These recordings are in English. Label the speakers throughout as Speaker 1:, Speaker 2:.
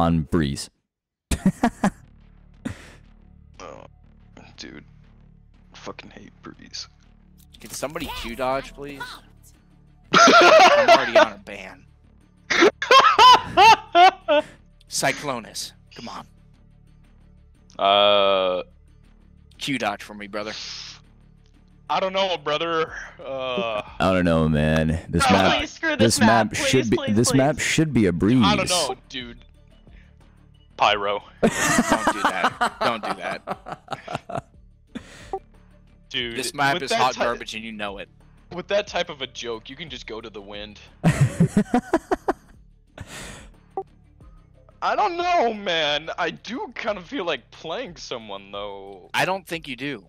Speaker 1: on Breeze.
Speaker 2: Oh, dude, fucking hate Breeze.
Speaker 3: Can somebody Q dodge, please? I'm already on a ban. Cyclonus, come on.
Speaker 2: Uh,
Speaker 3: Q dodge for me, brother.
Speaker 2: I don't know, brother. Uh,
Speaker 1: I don't know, man. This
Speaker 4: No,
Speaker 1: map,
Speaker 4: screw
Speaker 1: this
Speaker 4: this
Speaker 1: map,
Speaker 4: Please,
Speaker 1: should be
Speaker 4: please,
Speaker 1: this
Speaker 4: please.
Speaker 1: map should be a breeze.
Speaker 2: I don't know, dude. Pyro,
Speaker 3: Don't do that. Don't do that.
Speaker 2: dude.
Speaker 3: This map is hot garbage, and you know it.
Speaker 2: With that type of a joke, you can just go to the wind. I don't know, man. I do kind of feel like playing someone though.
Speaker 3: I don't think you do.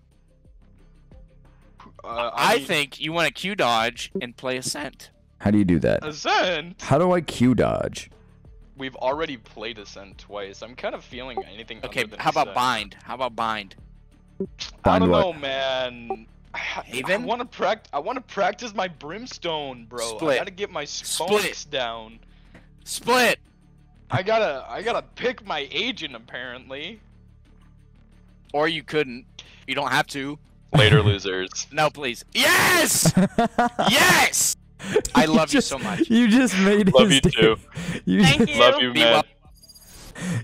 Speaker 2: Uh,
Speaker 3: I,
Speaker 2: mean,
Speaker 3: think you want to Q dodge and play Ascent.
Speaker 1: How do you do that?
Speaker 2: Ascent.
Speaker 1: How do I Q dodge?
Speaker 2: We've already played Ascent twice. I'm kind of feeling anything.
Speaker 3: Okay,
Speaker 2: other than
Speaker 3: how about
Speaker 2: Ascent.
Speaker 3: Bind? How about Bind?
Speaker 2: I don't
Speaker 1: what?
Speaker 2: know, man. I, I want to practice. I want to practice my brimstone, bro. I gotta get my
Speaker 3: Split.
Speaker 2: spunks down.
Speaker 3: Split!
Speaker 2: I gotta. I gotta pick my agent apparently.
Speaker 3: Or you couldn't. You don't have to.
Speaker 2: Later, losers.
Speaker 3: No, please. Yes! yes! I love you
Speaker 1: just,
Speaker 3: so much.
Speaker 1: You just made
Speaker 2: Love
Speaker 1: his
Speaker 2: you
Speaker 1: day.
Speaker 2: too.
Speaker 1: You,
Speaker 4: Thank
Speaker 1: just,
Speaker 4: you.
Speaker 2: Love you, man.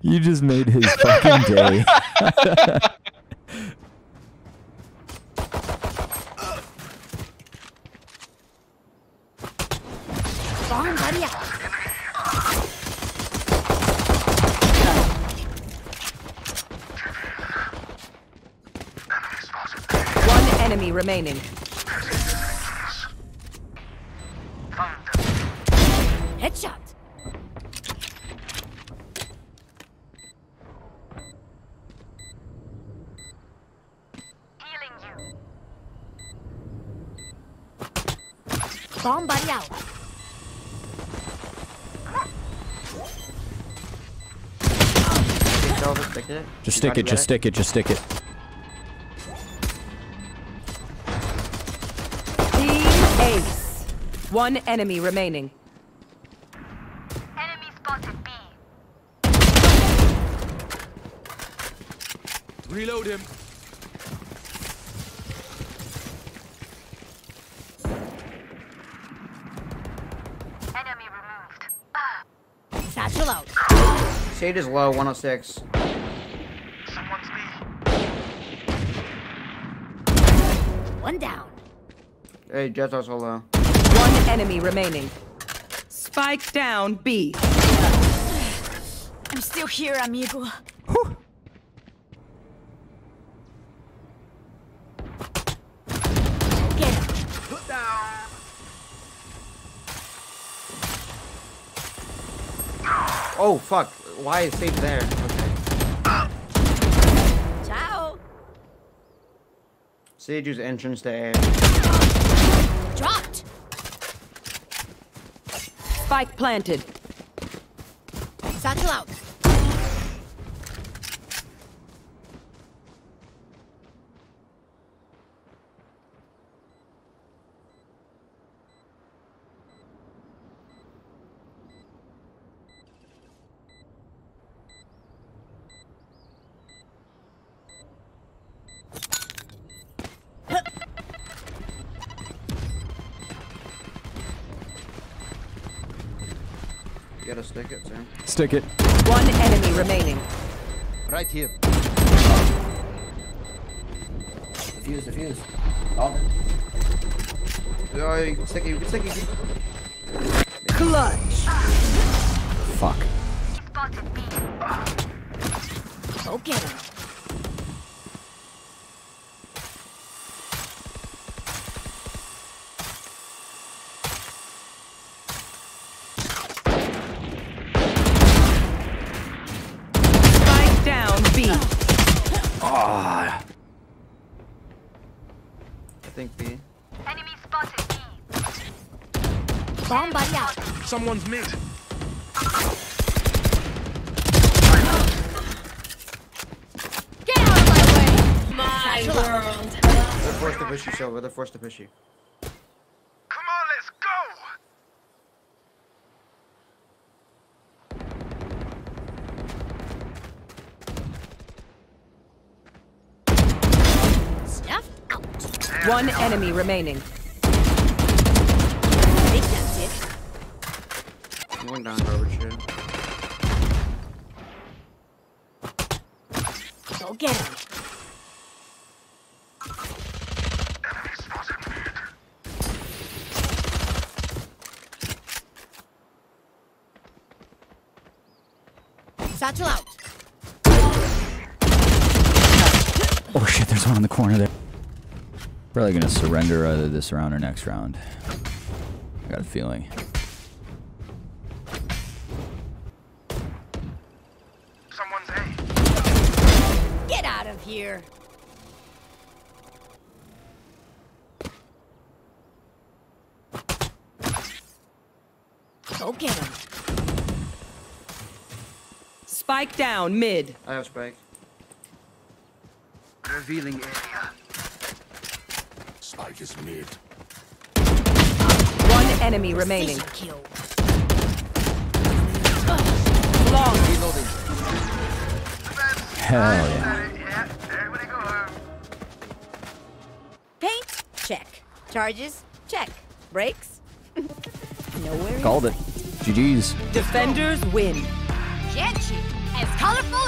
Speaker 1: you just made his fucking day.
Speaker 5: Bomb buddy.
Speaker 6: One enemy remaining.
Speaker 5: Bomb buddy out.
Speaker 7: Stick over, stick it.
Speaker 1: Just stick it. Just stick it. Just stick it.
Speaker 6: Team Ace. One enemy remaining.
Speaker 5: Enemy spotted B.
Speaker 8: Reload him.
Speaker 5: Enemy removed. Satchel out.
Speaker 7: Shade is low, 106.
Speaker 5: One down.
Speaker 7: Hey, Jett's also low.
Speaker 6: One enemy remaining. Spike down B.
Speaker 5: I'm still here, amigo. Get
Speaker 7: Oh, fuck. Why is Sage there? Okay.
Speaker 5: Ciao.
Speaker 7: Sage entrance to A.
Speaker 5: Dropped.
Speaker 6: Spike planted.
Speaker 5: Satchel out.
Speaker 7: You gotta stick it, Sam.
Speaker 1: Stick it.
Speaker 6: One enemy remaining.
Speaker 8: Right here.
Speaker 7: Defuse, defuse. Oh. Oh, you can stick it, you can stick it. can-
Speaker 6: Clutch.
Speaker 1: Fuck.
Speaker 5: Spotted B. Go get him.
Speaker 1: Ah.
Speaker 7: I think B.
Speaker 5: Enemy spotted B. Bomb buddy out.
Speaker 8: Someone's mid.
Speaker 5: Get out of my way. My world.
Speaker 7: They're forced to push you, Silver. They're forced to push you.
Speaker 6: One enemy remaining.
Speaker 5: think that's it.
Speaker 7: I'm going down garbage here.
Speaker 5: Go get him. Satchel out.
Speaker 1: Oh shit, there's one in the corner there. Probably gonna surrender either this round or next round. I got a feeling.
Speaker 8: Someone's A.
Speaker 5: Get out of here. Go get him.
Speaker 6: Spike down mid.
Speaker 7: I have spike.
Speaker 8: Revealing area.
Speaker 4: Spike is mid.
Speaker 6: One enemy remaining.
Speaker 5: Precision kill.
Speaker 6: Long.
Speaker 1: Hell yeah.
Speaker 8: Yeah, everybody go home.
Speaker 5: Paint? Check. Charges? Check. Brakes? Nowhere.
Speaker 1: Called it. GG's.
Speaker 6: Defenders win.
Speaker 5: Gente, as colorful as carnaval.